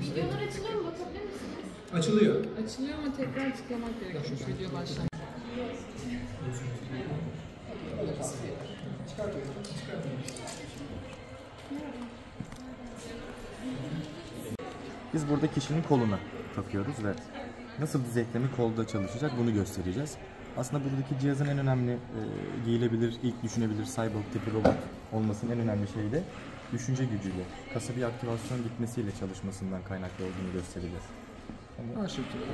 Videolar açılıyor mu? Bakabilir misiniz? Açılıyor. Açılıyor ama tekrar tıklamak gerekiyor video başlar. Biz burada kişinin koluna takıyoruz ve nasıl diz eklemi kolda çalışacak bunu göstereceğiz. Aslında buradaki cihazın en önemli e, giyilebilir, ilk düşünebilir cyborg tipi robot olmasının en önemli şeyi de düşünce gücüyle, kasa bir aktivasyon gitmesiyle çalışmasından kaynaklı olduğunu göstereceğiz. Başlatıyorum.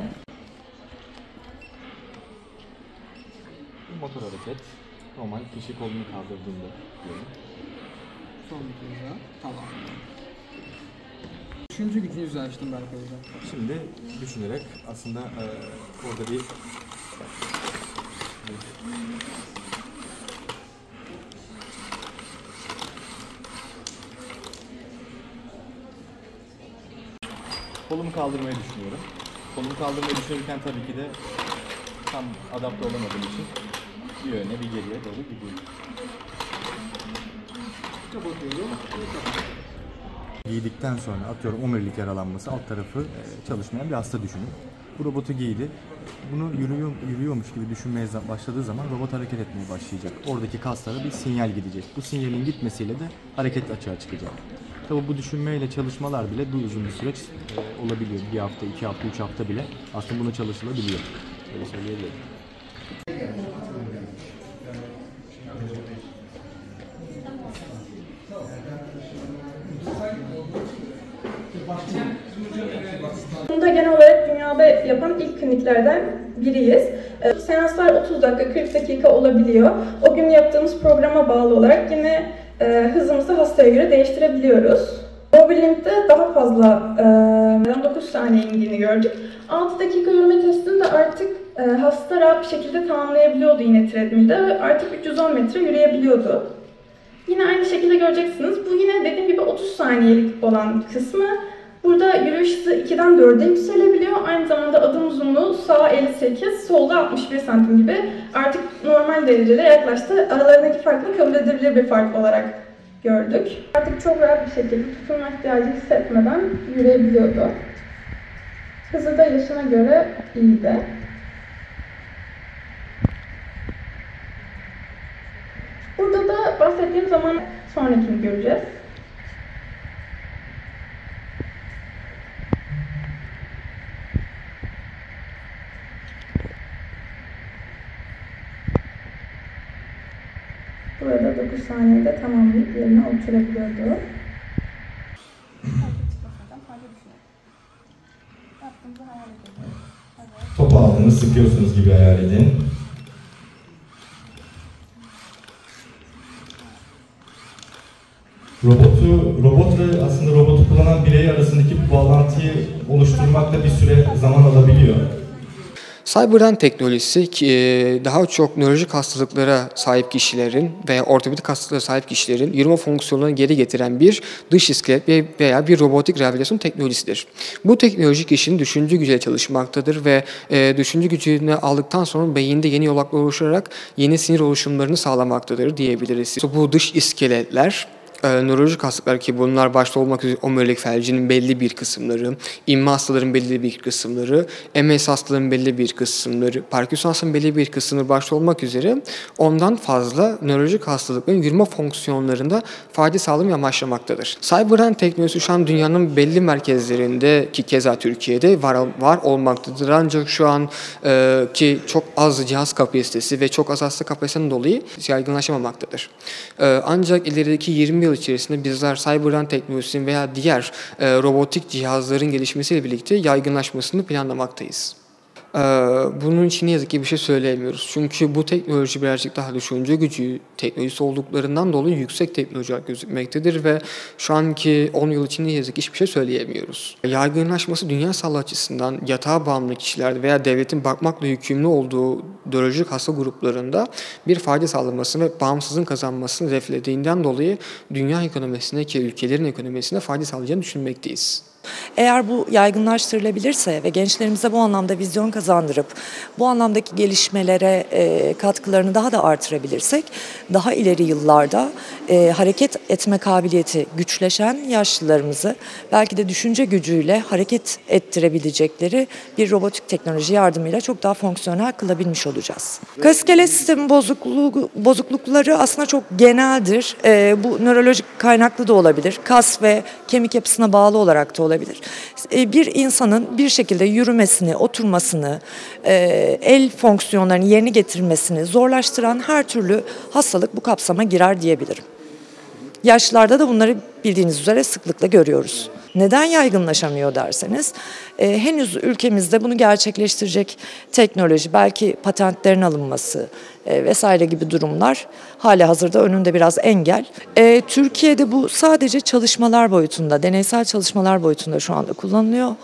Bu motor hareket normal kişi kolunu kaldırdığında diyelim. Son bir kez daha. Tamam. Düşünce gücünüzü açtım Berkay Hocam. Şimdi düşünerek aslında e, orada bir Kolumu kaldırmayı düşünüyorum. Kolumu kaldırmayı düşünürken tabii ki de tam adapte olamadığım için bir yöne bir geriye doğru gidiyorum. Kapatıyorum. Giydikten sonra atıyorum omurilik yaralanması alt tarafı e, çalışmayan bir hasta düşünün. Bu robotu giydi. Bunu yürüyor, yürüyormuş gibi düşünmeye başladığı zaman robot hareket etmeye başlayacak. Oradaki kaslara bir sinyal gidecek. Bu sinyalin gitmesiyle de hareket açığa çıkacak. Tabi bu düşünmeyle çalışmalar bile bu uzun bir süreç e, olabiliyor. Bir hafta, iki hafta, üç hafta bile aslında bunu çalışılabiliyor. Öyle söyleyebilirim. Bunu da genel olarak dünyada yapan ilk kliniklerden biriyiz. Ee, Seanslar 30 dakika, 40 dakika olabiliyor. O gün yaptığımız programa bağlı olarak yine e, hızımızı hastaya göre değiştirebiliyoruz. Mobilink'te daha fazla e, 9 saniye indiğini gördük. 6 dakika yürüme testini de artık e, hasta rahat bir şekilde tamamlayabiliyordu yine treadmill'de. Artık 310 metre yürüyebiliyordu. Yine aynı şekilde göreceksiniz. Bu yine dediğim gibi 30 saniyelik olan kısmı. Burada yürüyüş hızı 2'den 4'e yükselebiliyor. Aynı zamanda adım uzunluğu sağ 58, solda 61 santim gibi artık normal derecede yaklaştı. Aralarındaki farklı kabul edilebilir bir fark olarak gördük. Artık çok rahat bir şekilde tutunma ihtiyacı hissetmeden yürüyebiliyordu. Hızı da yaşına göre iyiydi. Burada da bahsettiğim zaman sonrakini göreceğiz. Burada 9 saniyede tamamlayıp yerine oturabiliyordu. Topu aldınız, sıkıyorsunuz gibi hayal edin. Robotu, robot ve aslında robotu kullanan birey arasındaki bağlantıyı oluşturmakta bir süre zaman alabiliyor. Cyberden teknolojisi e, daha çok nörolojik hastalıklara sahip kişilerin veya ortopedik hastalıklara sahip kişilerin yürüme fonksiyonlarını geri getiren bir dış iskelet ve- veya bir robotik rehabilitasyon teknolojisidir. Bu teknoloji kişinin düşünce gücüyle çalışmaktadır ve e, düşünce gücünü aldıktan sonra beyinde yeni yolaklar oluşarak yeni sinir oluşumlarını sağlamaktadır diyebiliriz. Bu dış iskeletler e, nörolojik hastalıklar ki bunlar başta olmak üzere omurilik felcinin belli bir kısımları, inme hastaların belli bir kısımları, MS hastaların belli bir kısımları, Parkinson hastaların belli bir kısımları başta olmak üzere ondan fazla nörolojik hastalıkların yürüme fonksiyonlarında fayda sağlamaya amaçlamaktadır. Cyberhan teknolojisi şu an dünyanın belli merkezlerinde ki keza Türkiye'de var, var olmaktadır. Ancak şu an e, ki çok az cihaz kapasitesi ve çok az hasta kapasitesinden dolayı yaygınlaşamamaktadır. E, ancak ilerideki 20 yıl içerisinde bizler Cyberrun teknolojisinin veya diğer e, robotik cihazların gelişmesiyle birlikte yaygınlaşmasını planlamaktayız. Ee, Bunun için ne yazık ki bir şey söyleyemiyoruz. Çünkü bu teknoloji birazcık daha düşünce gücü teknolojisi olduklarından dolayı yüksek teknoloji olarak gözükmektedir ve şu anki 10 yıl için ne yazık ki hiçbir şey söyleyemiyoruz. Yaygınlaşması dünya sağlığı açısından yatağa bağımlı kişilerde veya devletin bakmakla yükümlü olduğu nörolojik hasta gruplarında bir fayda sağlamasını ve bağımsızlığın kazanmasını hedeflediğinden dolayı dünya ekonomisine ki ülkelerin ekonomisine fayda sağlayacağını düşünmekteyiz. Eğer bu yaygınlaştırılabilirse ve gençlerimize bu anlamda vizyon kazandırıp bu anlamdaki gelişmelere e, katkılarını daha da artırabilirsek daha ileri yıllarda e, hareket etme kabiliyeti güçleşen yaşlılarımızı belki de düşünce gücüyle hareket ettirebilecekleri bir robotik teknoloji yardımıyla çok daha fonksiyonel kılabilmiş olacağız. Kas iskelet sistemi bozukluğu, bozuklukları aslında çok geneldir. E, bu nörolojik kaynaklı da olabilir. Kas ve kemik yapısına bağlı olarak da olabilir. E, bir insanın bir şekilde yürümesini, oturmasını, e, el fonksiyonlarını yerine getirmesini zorlaştıran her türlü hastalık bu kapsama girer diyebilirim. Yaşlılarda da bunları bildiğiniz üzere sıklıkla görüyoruz. Neden yaygınlaşamıyor derseniz, e, henüz ülkemizde bunu gerçekleştirecek teknoloji, belki patentlerin alınması e, vesaire gibi durumlar hala hazırda önünde biraz engel. E, Türkiye'de bu sadece çalışmalar boyutunda, deneysel çalışmalar boyutunda şu anda kullanılıyor.